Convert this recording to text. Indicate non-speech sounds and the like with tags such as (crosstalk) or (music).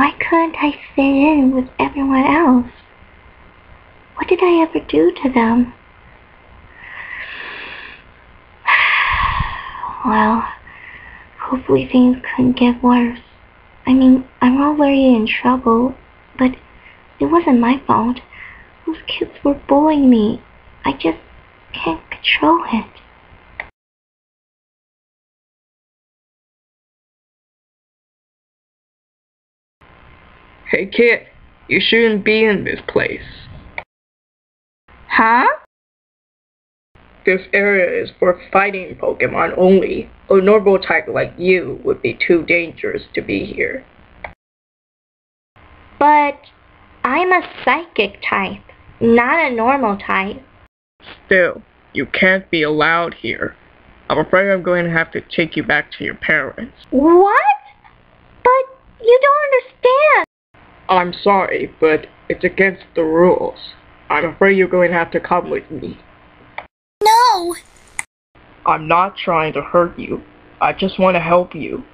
Why couldn't I fit in with everyone else? What did I ever do to them? (sighs) Well, hopefully things couldn't get worse. I mean, I'm already in trouble, but it wasn't my fault. Those kids were bullying me. I just can't control it. Hey kid, you shouldn't be in this place. Huh? This area is for fighting Pokemon only. A normal type like you would be too dangerous to be here. But I'm a psychic type, not a normal type. Still, you can't be allowed here. I'm afraid I'm going to have to take you back to your parents. What? But you don't understand. I'm sorry, but it's against the rules. I'm afraid you're going to have to come with me. No! I'm not trying to hurt you. I just want to help you.